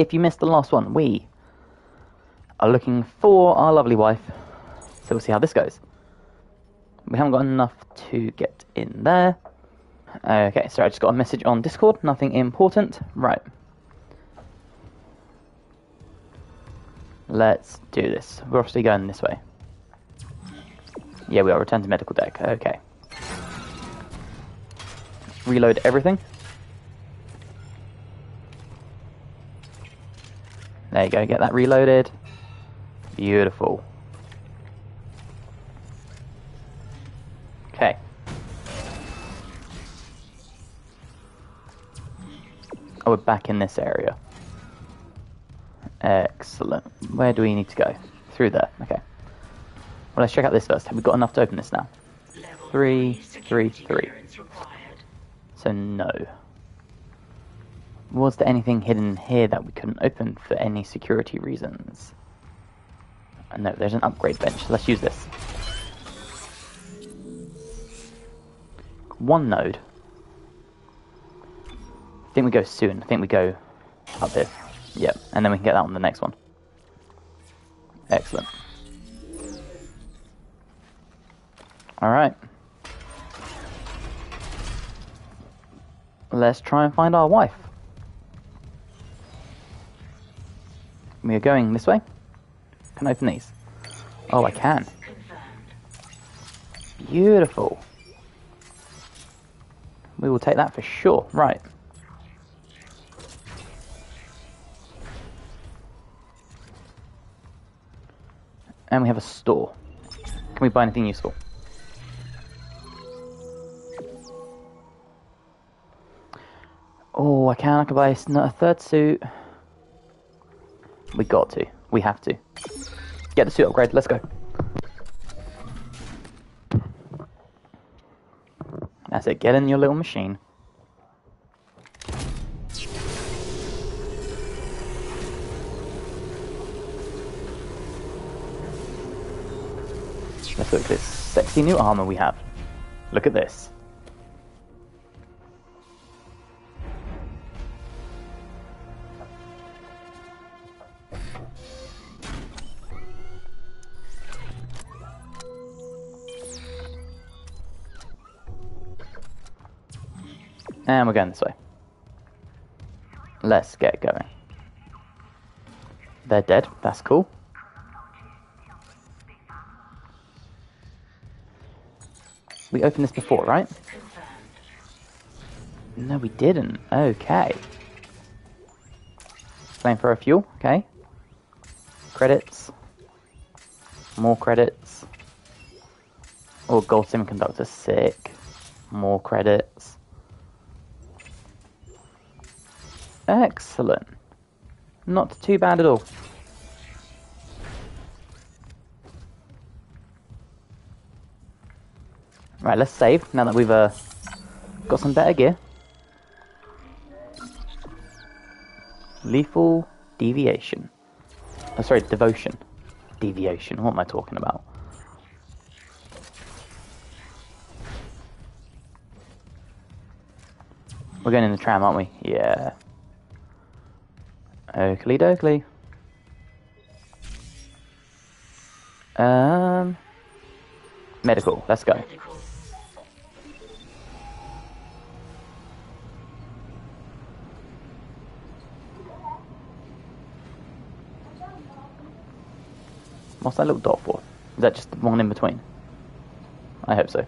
if you missed the last one, we are looking for our lovely wife. So we'll see how this goes. We haven't got enough to get in there. Okay, so I just got a message on Discord, nothing important. Right. Let's do this. We're obviously going this way. Yeah, we are. Return to medical deck. Okay. Reload everything. There you go, get that reloaded. Beautiful. Okay. Oh, we're back in this area. Excellent. Where do we need to go? Through there. Okay. Well, let's check out this first. Have we got enough to open this now? Three, three, three. So no. Was there anything hidden here that we couldn't open for any security reasons? Uh, no, there's an upgrade bench. Let's use this. One node. I think we go soon. I think we go up here. Yep, and then we can get that on the next one. Excellent. Alright. Let's try and find our wife. We are going this way. Can I open these? Oh, I can. Beautiful. We will take that for sure. Right. And we have a store. Can we buy anything useful? Oh, I can. I can buy a third suit. We got to. We have to. Get the suit upgrade. Let's go. That's it. Get in your little machine. Let's look at this sexy new armor we have. Look at this. And we're going this way. Let's get going. They're dead. That's cool. We opened this before, right? No, we didn't. Okay. Flamethrower fuel. Okay. Credits. More credits. Oh, gold semiconductor. Sick. More credits. Excellent. Not too bad at all. Right, let's save now that we've uh, got some better gear. Lethal deviation. Oh, sorry, devotion. Deviation. What am I talking about? We're going in the tram, aren't we? Yeah. Oakley dokley. Um, medical. Let's go. What's that little dot for? Is that just the one in between? I hope so.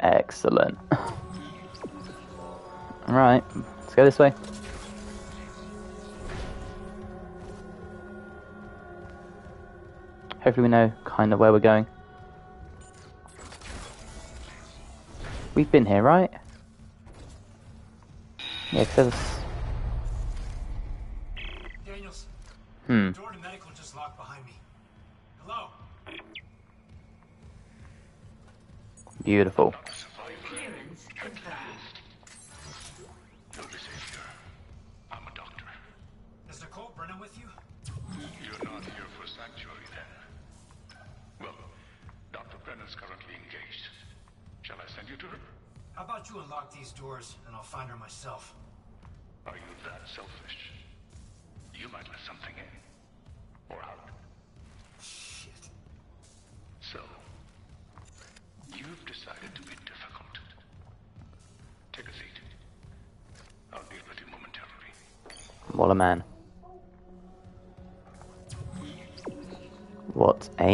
Excellent. Alright, let's go this way. Hopefully we know kind of where we're going. We've been here, right? Yeah, because Daniels. Hmm. Door to medical just locked behind me. Hello? Beautiful.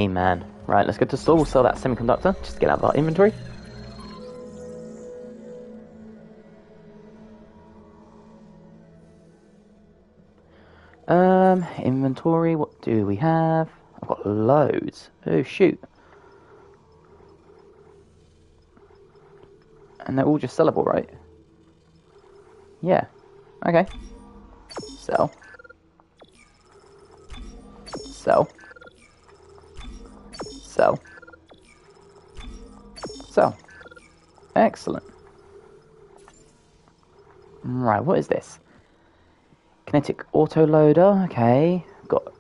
What a man. Right, let's go to the store. We'll sell that semiconductor just to get out of our inventory. Um, inventory, what do we have? I've got loads. Oh, shoot. And they're all just sellable, right? Yeah. Okay. Sell. Sell. Sell. Sell. Excellent. Right, what is this? Kinetic autoloader, okay. Got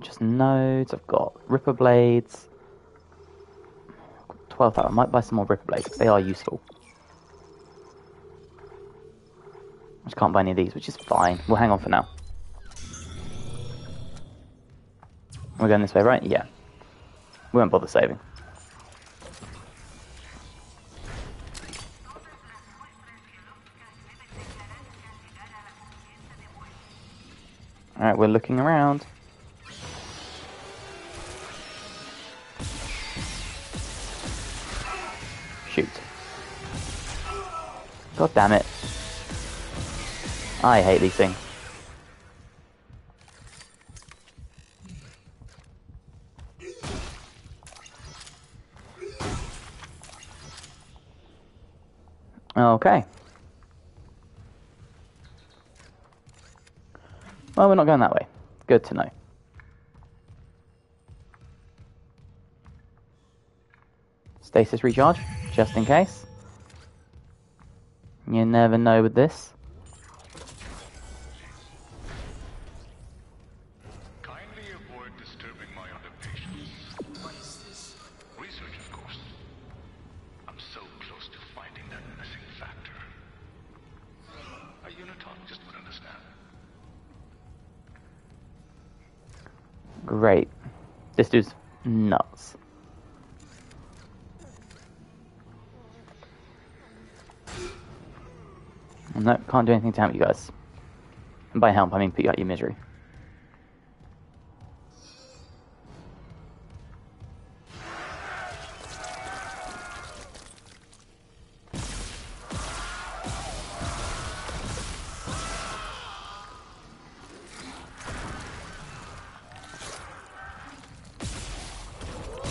just nodes, I've got ripper blades. 12 I might buy some more ripper blades they are useful. I just can't buy any of these, which is fine. We'll hang on for now. We're going this way, right? Yeah. We won't bother saving. Alright, we're looking around. Shoot. God damn it. I hate these things. Okay. Well, we're not going that way. Good to know. Stasis recharge, just in case. You never know with this. This dude's nuts. No, can't do anything to help you guys. And by help, I mean put you out your misery.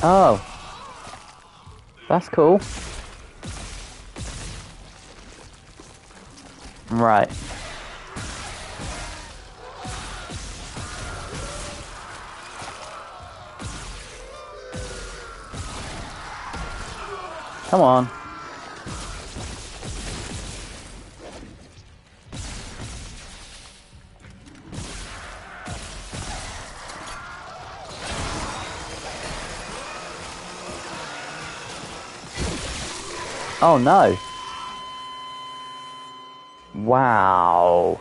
Oh. That's cool. Right. Come on. Oh no. Wow.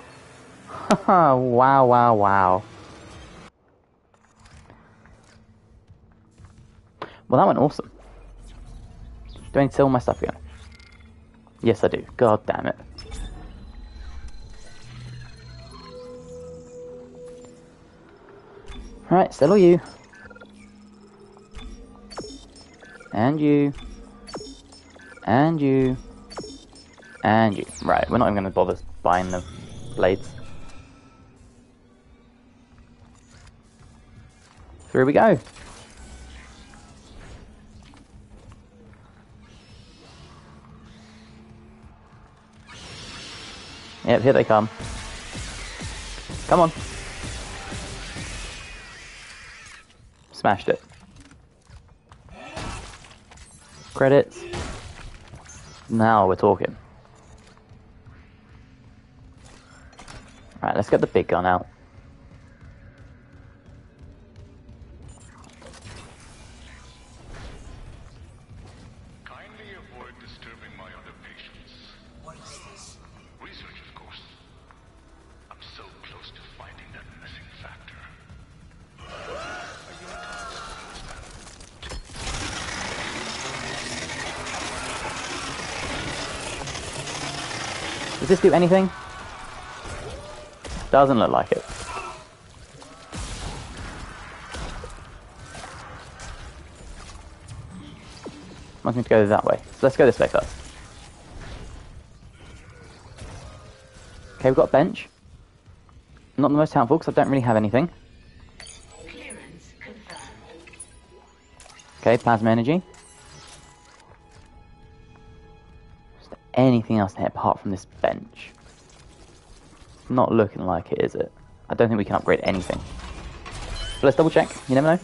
wow, wow, wow. Well, that went awesome. Do I need to sell my stuff again? Yes, I do. God damn it. Right, settle you. And you. And you. And you. Right, we're not even going to bother buying the blades. Through we go. Yep, here they come. Come on. Smashed it. Credits. Now we're talking. Right, let's get the big gun out. Does this do anything? Doesn't look like it. Wants me to go that way. So let's go this way first. Okay, we've got a bench. Not the most helpful because I don't really have anything. Okay, plasma energy. Anything else in here apart from this bench? Not looking like it, is it? I don't think we can upgrade anything. But let's double check. You never know.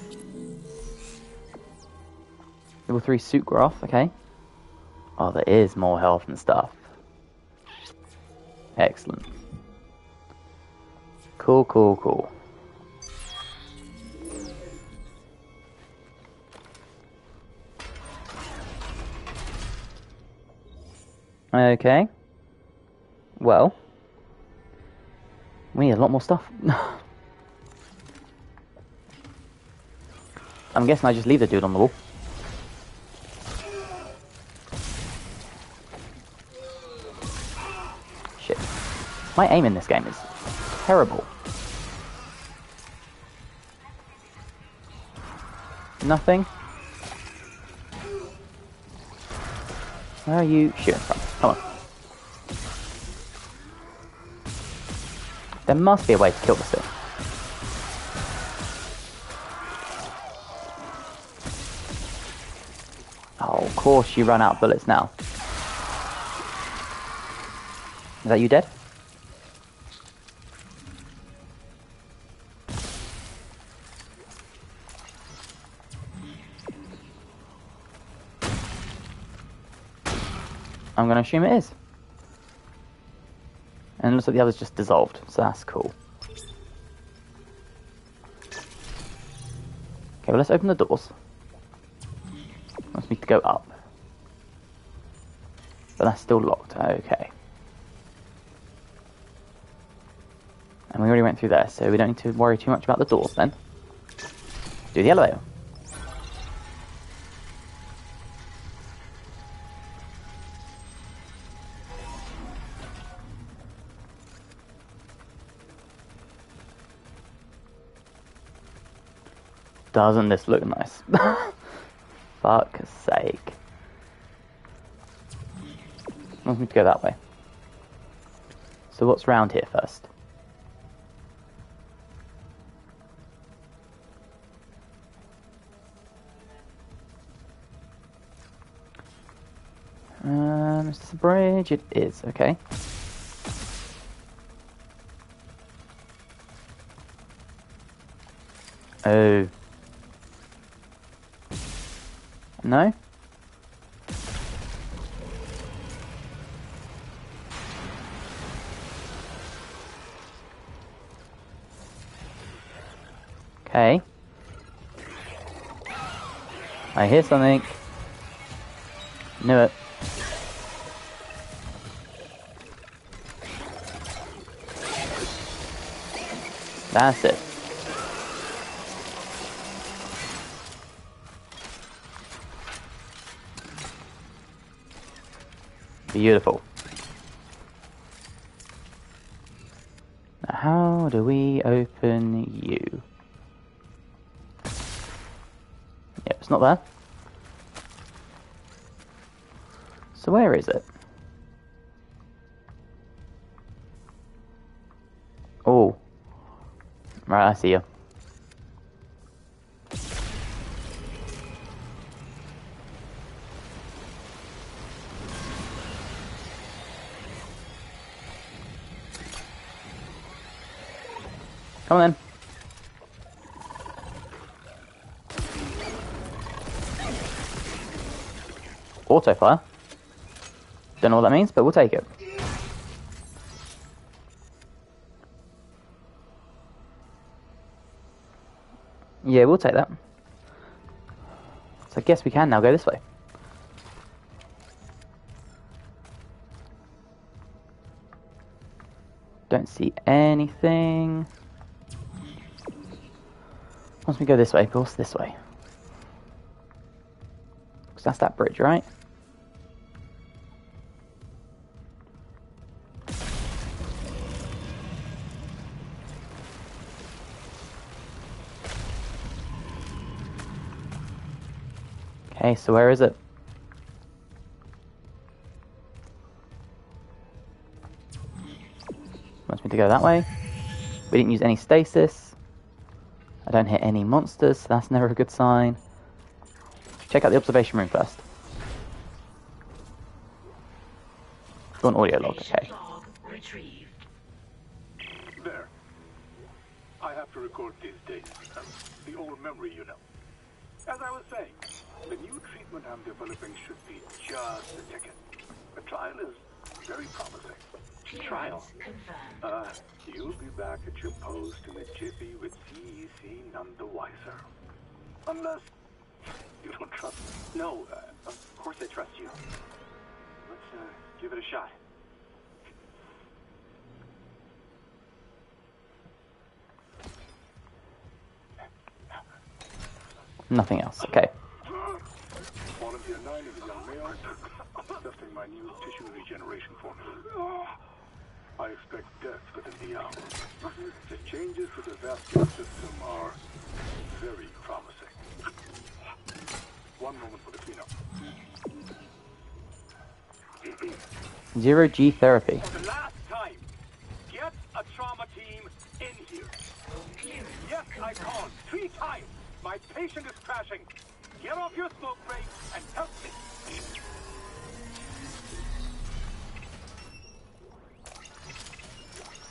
Level 3 suit graph, okay. Oh, there is more health and stuff. Excellent. Cool, cool, cool. Okay. Well, we need a lot more stuff. I'm guessing I just leave the dude on the wall. Shit. My aim in this game is terrible. Nothing? Where are you shooting from? Come on. There must be a way to kill this thing. Oh, of course you run out of bullets now. Is that you dead? Going to assume it is. And it looks like the other's just dissolved, so that's cool. Okay, well let's open the doors. Wants me to go up. But that's still locked, okay. And we already went through there, so we don't need to worry too much about the doors then. Do the elevator. Doesn't this look nice? Fuck's sake. Want me to go that way. So what's round here first? Um, is this a bridge? It is, okay. Oh. No? Okay. I hear something. Knew it. That's it. Beautiful. Now, how do we open you? Yep, it's not there. So where is it? Oh. Right, I see you. Come on then. Auto fire. Don't know what that means, but we'll take it. Yeah, we'll take that. So I guess we can now go this way. Don't see anything. Once we go this way, of course, this way. Because that's that bridge, right? Okay, so where is it? Wants me to go that way. We didn't use any stasis. I don't hit any monsters, so that's never a good sign. Check out the observation room first. Got an audio log, okay. Log. There. I have to record these. Um, the old memory, you know. As I was saying, the new treatment I'm developing should be just the ticket. The trial is very promising. Trial? Uh, you'll be back at your post in a jiffy with CEC none the wiser. Unless you don't trust me. No, uh, of course I trust you. Let's uh, give it a shot. Nothing else, okay. Volunteer 9 is a young male, testing my new tissue regeneration formula. I expect death within the hour. The changes to the vascular system are very promising. One moment for the cleanup. Zero G therapy. For the last time, get a trauma team in here. Yes, I called three times. My patient is crashing. Get off your smoke break and help me.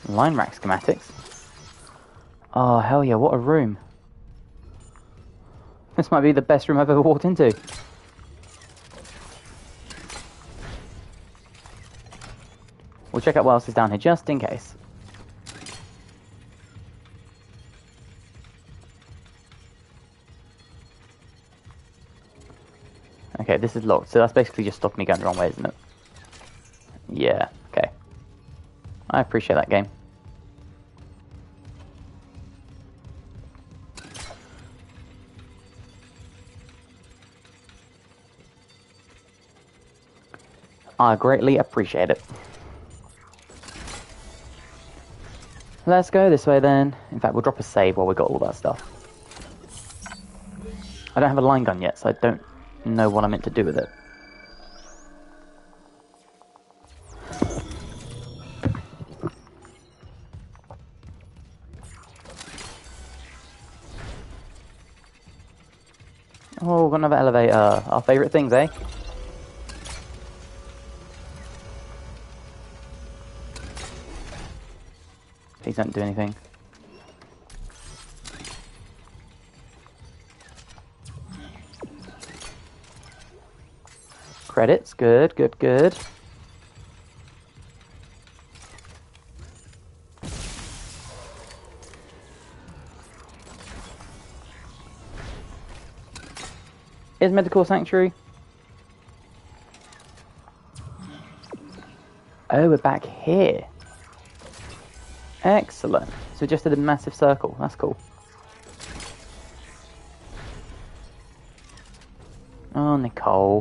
Line rack schematics. Oh, hell yeah, what a room. This might be the best room I've ever walked into. We'll check out what else is down here, just in case. Okay, this is locked, so that's basically just stopping me going the wrong way, isn't it? Yeah. I appreciate that game. I greatly appreciate it. Let's go this way then. In fact, we'll drop a save while we got all that stuff. I don't have a line gun yet, so I don't know what I'm meant to do with it. Another elevator. Our favourite things, eh? Please don't do anything. Credits, good, good, good. Is Medical Sanctuary? Oh, we're back here. Excellent. So we just did a massive circle. That's cool. Oh, Nicole.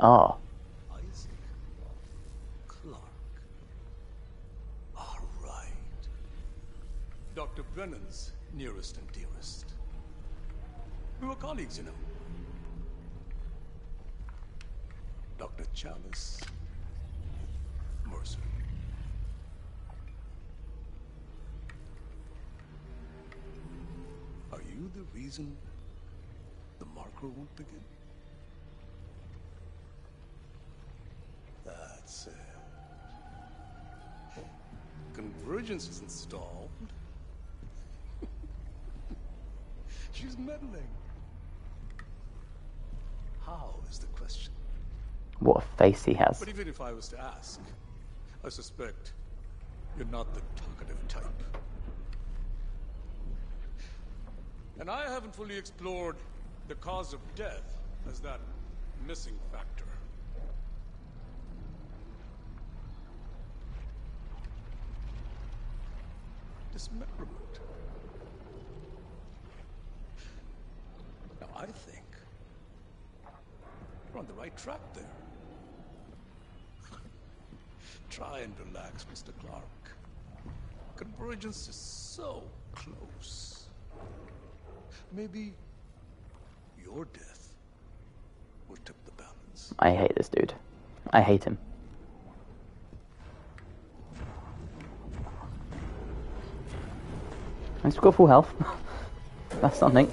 Are. She's meddling. How is the question? What a face he has. But even if I was to ask, I suspect you're not the talkative type. And I haven't fully explored the cause of death as that missing factor. Dismemberment. I think You're on the right track there. Try and relax, Mr. Clarke. Convergence is so close. Maybe your death will tip the balance. I hate this dude. I hate him. He's got full health. That's something.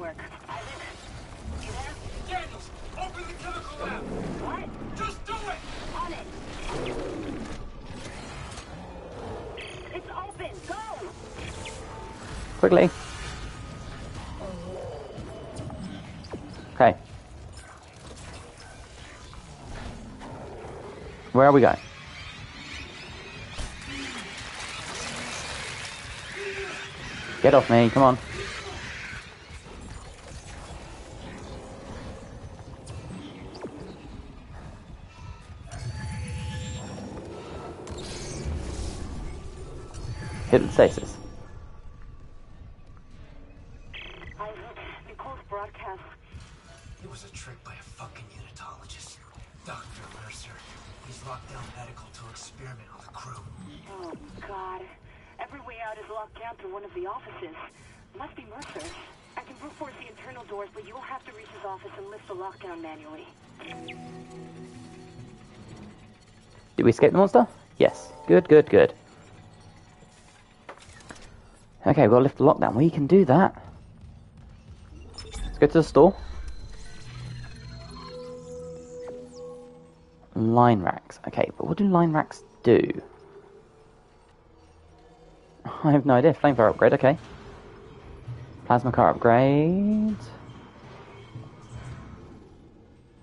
Work. Isaac? You there? Daniels, open the chemical lab. What? Just do it. On it. It's open. Go! Quickly. Okay. Where are we going? Get off me, come on. Hit the stasis. Isaac, Nicole's broadcast. It was a trick by a fucking unitologist. Dr. Mercer. He's locked down medical to experiment on the crew. Oh, God. Every way out is locked down through one of the offices. Must be Mercer. I can brute force the internal doors, but you'll have to reach his office and lift the lockdown manually. Did we escape the monster? Yes. Good, good, good. Okay, we'll lift the lockdown. We can do that. Let's go to the store. Line racks. Okay, but what do line racks do? I have no idea. Flamethrower upgrade, okay. Plasma car upgrade.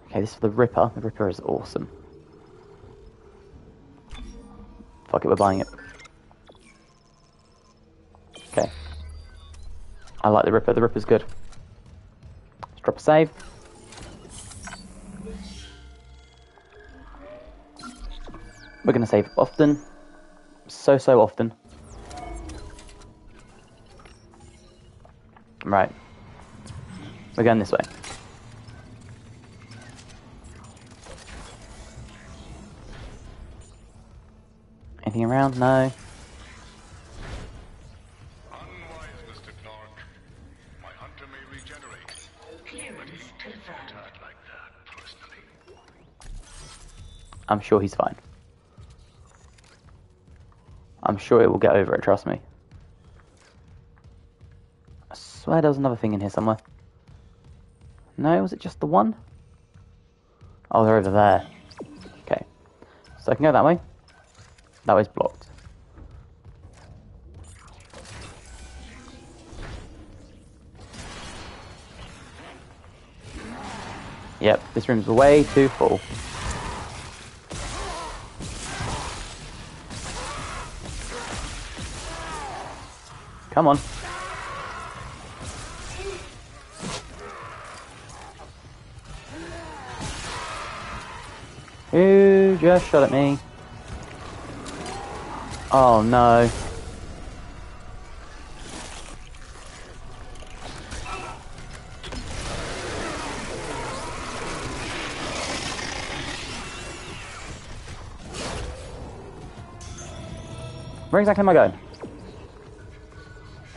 Okay, this is for the Ripper. The Ripper is awesome. Fuck it, we're buying it. I like the Ripper. The Ripper's good. Let's drop a save. We're going to save often. So, so often. Right. We're going this way. Anything around? No. Unwise, Mr. Clarke. My hunter may regenerate. Clearance confirmed. I'd like that, personally. I'm sure he's fine. I'm sure it will get over it, trust me. I swear there was another thing in here somewhere. No, was it just the one? Oh, they're over there. Okay. So I can go that way. That way's blocked. Yep, this room's way too full. Come on. Who just shot at me? Oh no. Where exactly am I going?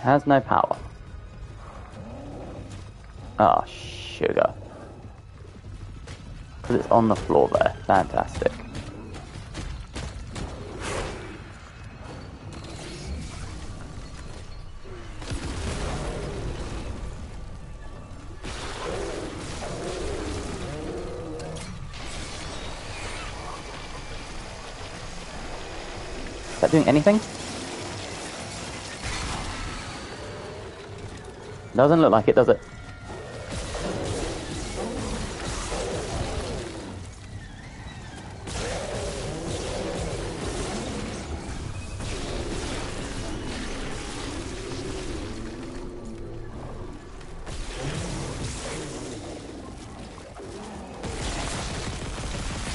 Has no power. Ah, sugar. Because it's on the floor there. Fantastic. Is that doing anything? Doesn't look like it, does it?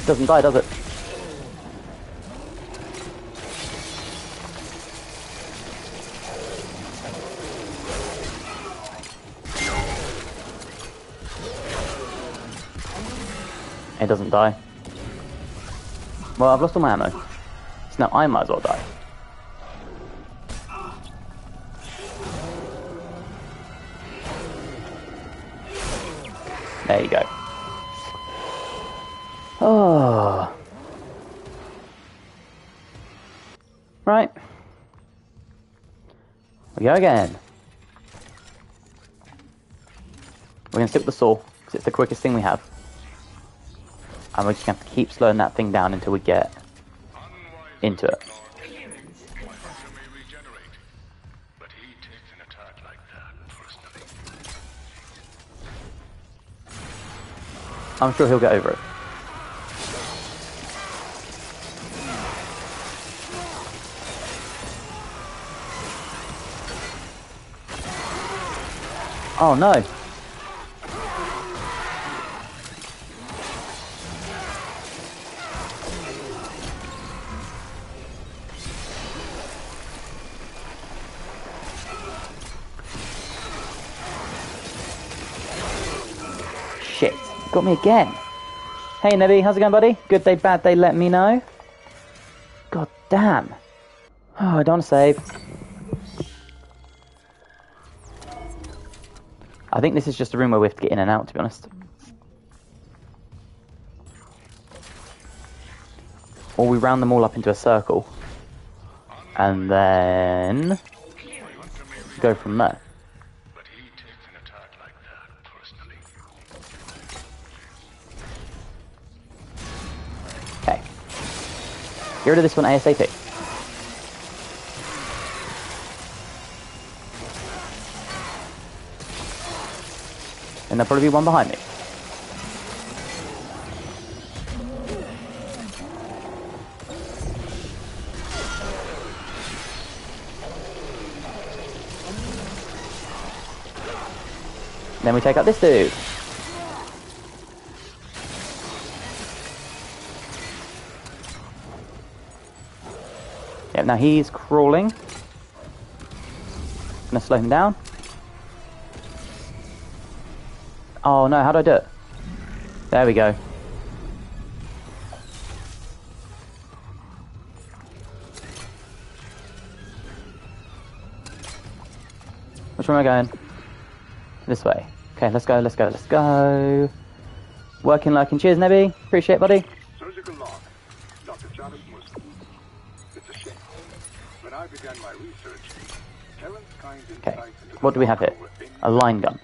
Doesn't die, does it? It doesn't die. Well, I've lost all my ammo. So now I might as well die. There you go. Oh. Right. We go again. We're going to stick with the saw, because it's the quickest thing we have. And we're just going to have to keep slowing that thing down until we get into it. I'm sure he'll get over it. Oh no. Shit. Got me again. Hey Nebby, how's it going, buddy? Good day, bad day, let me know. God damn. Oh, I don't save. I think this is just a room where we have to get in and out, to be honest. Or we round them all up into a circle. And then go from there. Get rid of this one ASAP. And there'll probably be one behind me. Then we take out this dude. Yep, now he's crawling. Gonna slow him down. Oh no, how do I do it? There we go. Which way am I going? This way. Okay, let's go, let's go, let's go. Working, lurking. Cheers, Nebby. Appreciate it, buddy. What do we have here? A line gun.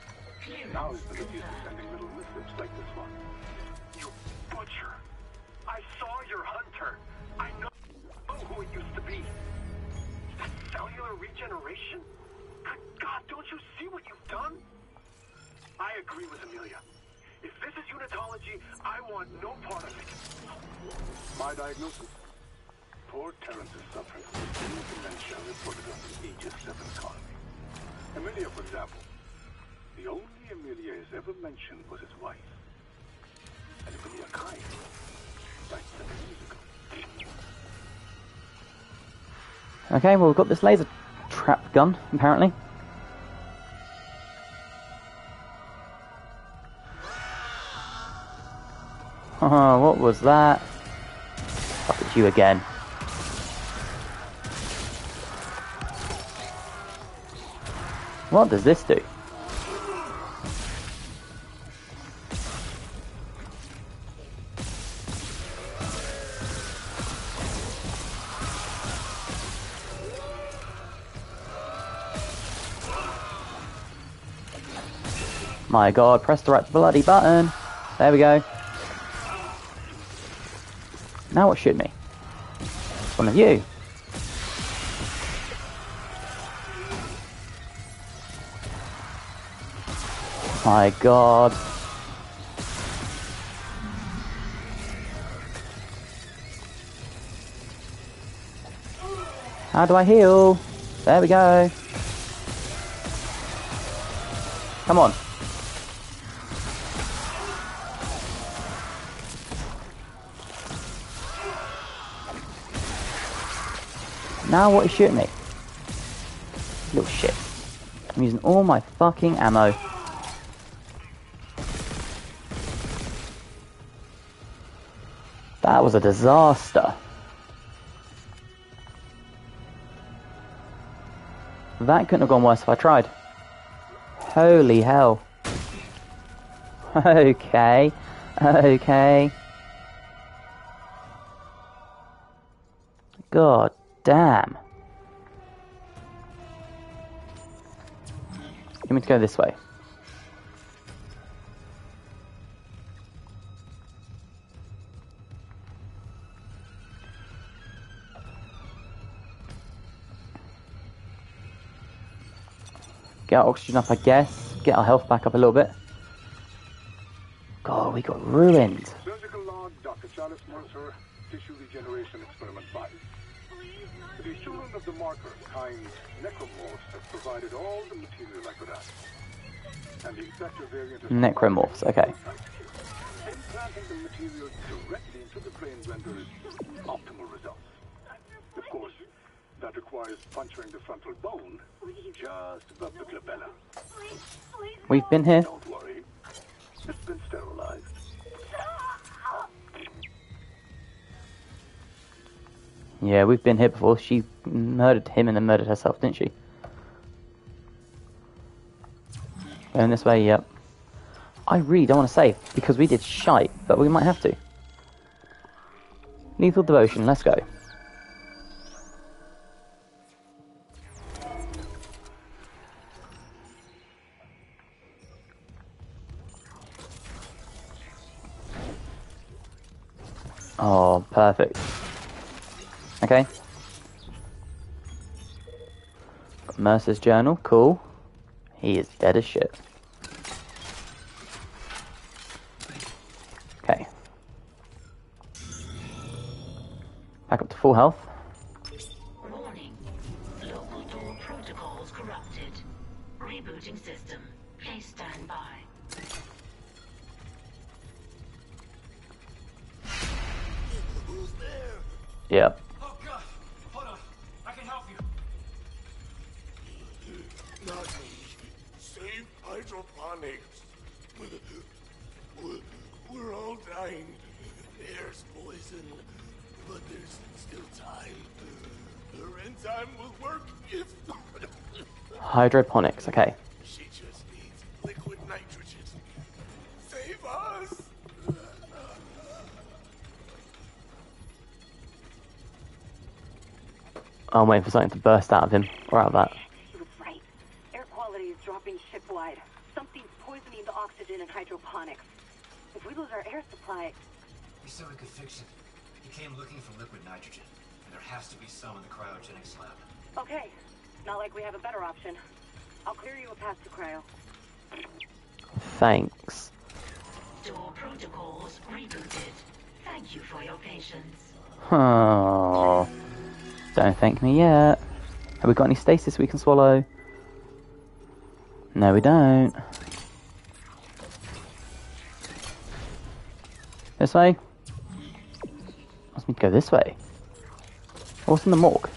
Okay, well we've got this laser trap gun, apparently. Oh, what was that? Up at you again. What does this do? My god, press the right bloody button. There we go. Now what shoot me? It's one of you. My god. How do I heal? There we go. Come on. Now what is shooting me? Little shit. I'm using all my fucking ammo. That was a disaster. That couldn't have gone worse if I tried. Holy hell. Okay. Okay. God damn. You mean to go this way? Get our oxygen up, I guess. Get our health back up a little bit. God, we got ruined. Kind necromorphs, have provided all the material I could ask. And the variant Necromorphs, okay. Implanting the material directly into the brain renders optimal results. Of course, that requires puncturing the frontal bone just above the glabella. We've been here. Yeah, we've been here before. She murdered him and then murdered herself, didn't she? Going this way, yep. I really don't want to save because we did shite, but we might have to. Lethal devotion, let's go. Oh, perfect. Okay. Mercer's journal, cool. He is dead as shit. Okay. Back up to full health. Hydroponics, okay. she just needs liquid nitrogen. Save us! I'm waiting for something to burst out of him or out of that. Stasis we can swallow? No, we don't. This way? To go this way. What's in the morgue?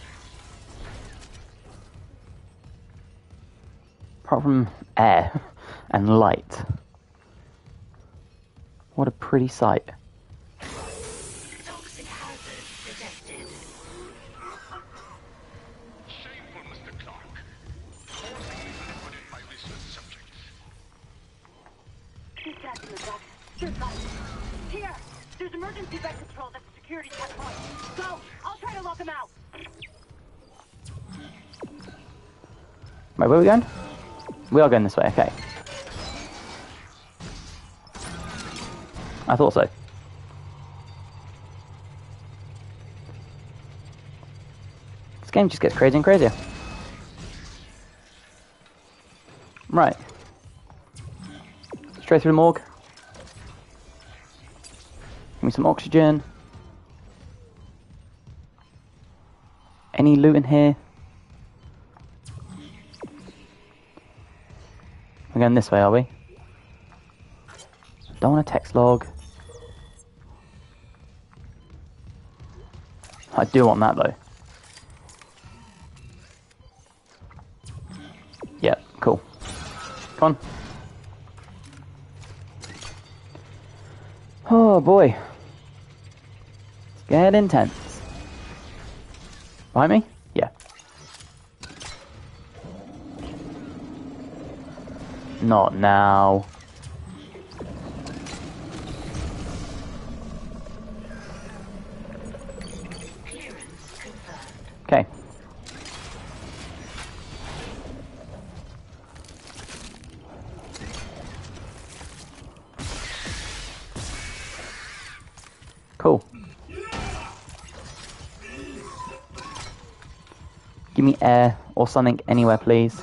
Apart from air and light. What a pretty sight. I'll try to lock him out! Right, where are we going? We are going this way, okay. I thought so. This game just gets crazier and crazier. Right. Straight through the morgue. Give me some oxygen. Any loot in here? We're going this way, are we? Don't want a text log. I do want that though. Yeah, cool. Come on. Oh boy. Getting intense. Behind me? Yeah. Not now. Clearance confirmed. Okay. Cool. Give me air or something anywhere, please.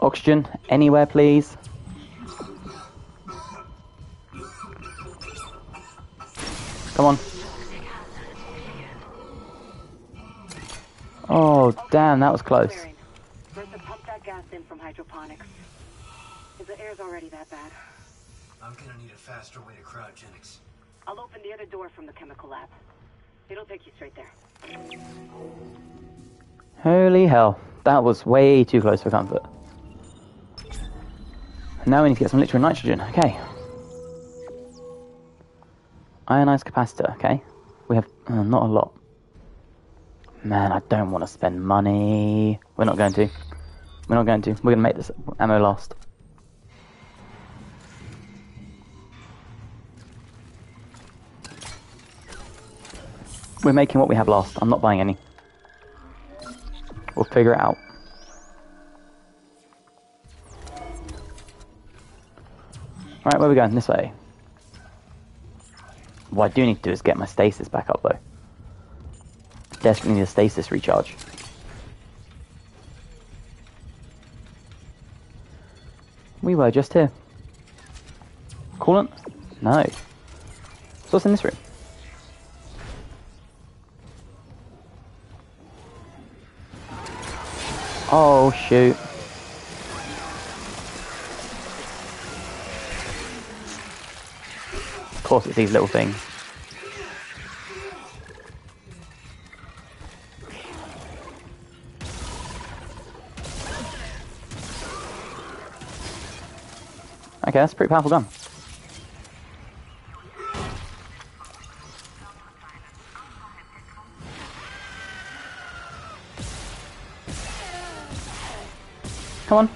Oxygen anywhere, please. Come on. Oh, damn, that was close. Holy hell. That was way too close for comfort. Now we need to get some liquid nitrogen. Okay. Ionized capacitor. Okay. We have uh, not a lot. Man, I don't want to spend money. We're not going to. We're not going to. We're going to make this ammo last. We're making what we have last. I'm not buying any. We'll figure it out. Right, where are we going? This way. What I do need to do is get my stasis back up, though. Desperately need a stasis recharge. We were just here. Coolant? No. So what's in this room? Oh, shoot. Of course it's these little things. Okay, that's a pretty powerful gun. Come on.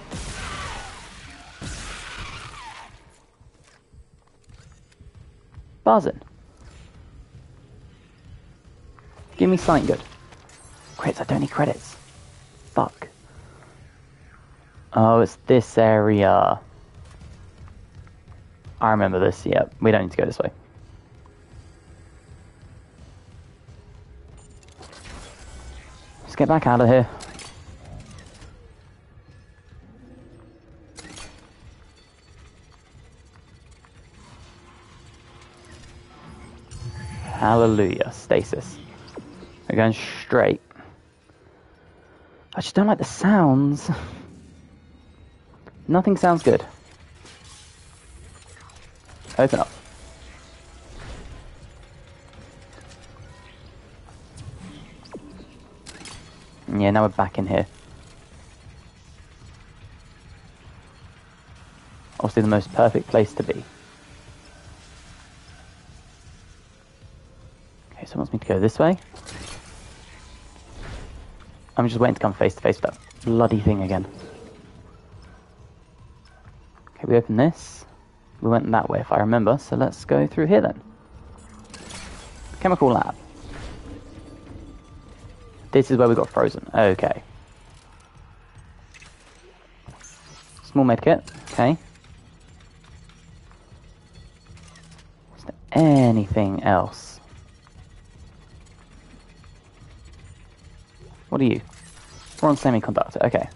Barzin. Give me something good. Credits, I don't need credits. Fuck. Oh, it's this area. I remember this, yeah. We don't need to go this way. Let's get back out of here. Hallelujah. Stasis. We're going straight. I just don't like the sounds. Nothing sounds good. Open up. Yeah, now we're back in here. Obviously the most perfect place to be. Wants me to go this way. I'm just waiting to come face to face with that bloody thing again. Okay, we open this. We went that way if I remember, so let's go through here then. Chemical lab. This is where we got frozen. Okay. Small medkit. Okay. Is there anything else? What are you? We're on semiconductor. Okay.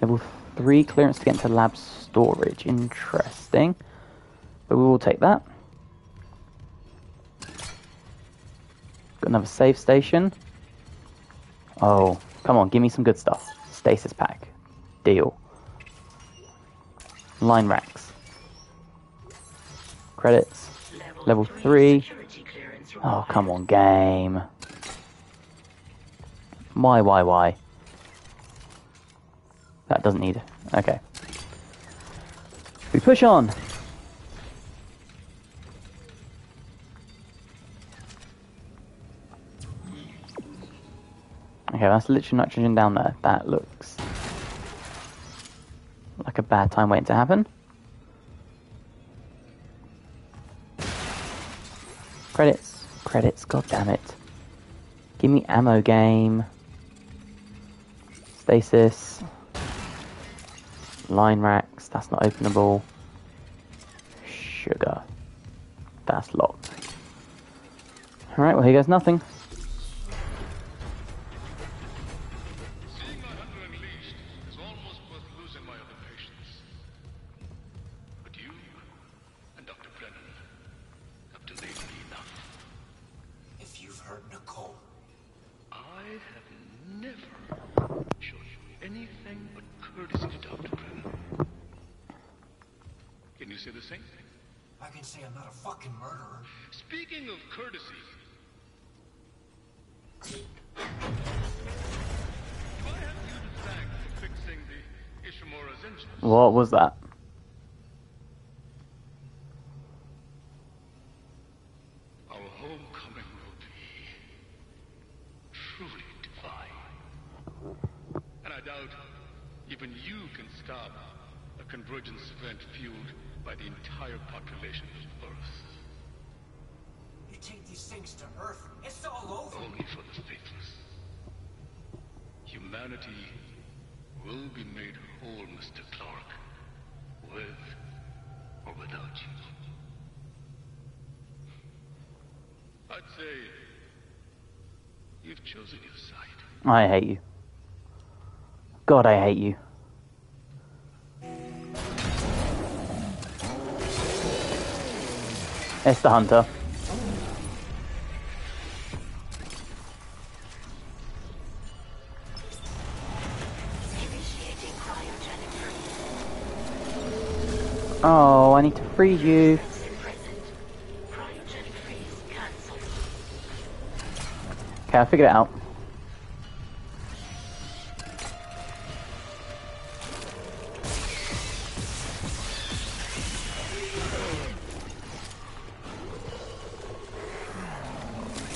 Level 3 clearance to get into lab storage. Interesting. But we will take that. Got another save station. Oh, Come on, give me some good stuff. Stasis pack. Deal. Line racks. Credits. Level three three. security clearance Oh, come on, game. Why, why, why? That doesn't need. Okay. We push on. Okay, that's literally nitrogen down there. That looks like a bad time waiting to happen. Credits. Credits, god damn it. Give me ammo game. Stasis. Line racks, that's not openable. Sugar. That's locked. Alright, well here goes nothing. I'd say you've chosen your side. I hate you. God, I hate you. It's the hunter. Oh, I need to freeze you. Okay, I figured it out.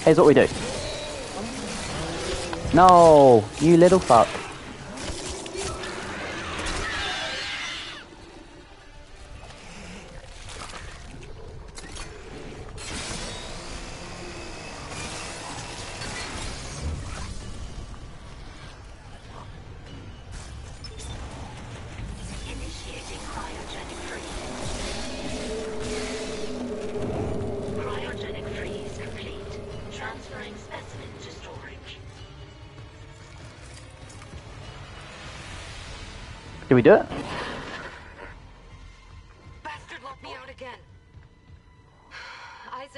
Here's what we do. No, you little fuck.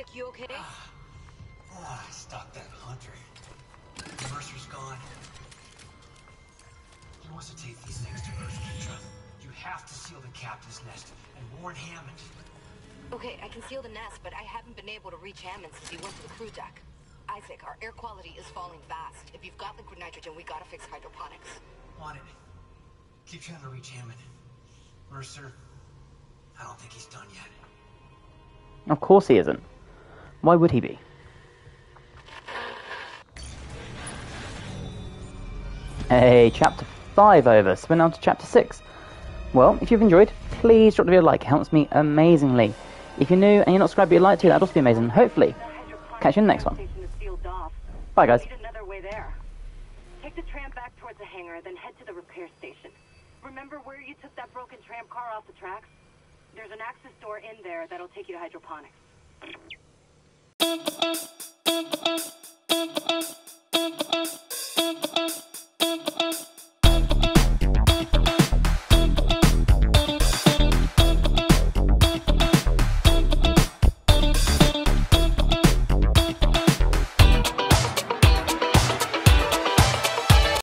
Isaac, you okay? Ah, stop that hunter. Mercer's gone. He wants to take these things to Earth, Kendra. You have to seal the captain's nest and warn Hammond. Okay, I can seal the nest, but I haven't been able to reach Hammond since he went to the crew deck. Isaac, our air quality is falling fast. If you've got liquid nitrogen, we gotta fix hydroponics. On it. Keep trying to reach Hammond. Mercer, I don't think he's done yet. Of course he isn't. Why would he be? Hey, chapter 5 over, we're now to chapter 6. Well, if you've enjoyed, please drop the video a like, it helps me amazingly. If you're new and you're not subscribed but you'd like to, that'd also be amazing. Hopefully. Catch you in the next one. Bye, guys. Take the tram back towards the hangar, then head to the repair station. Remember where you took that broken tram car off the tracks? There's an access door in there that'll take you to hydroponics. Thank you.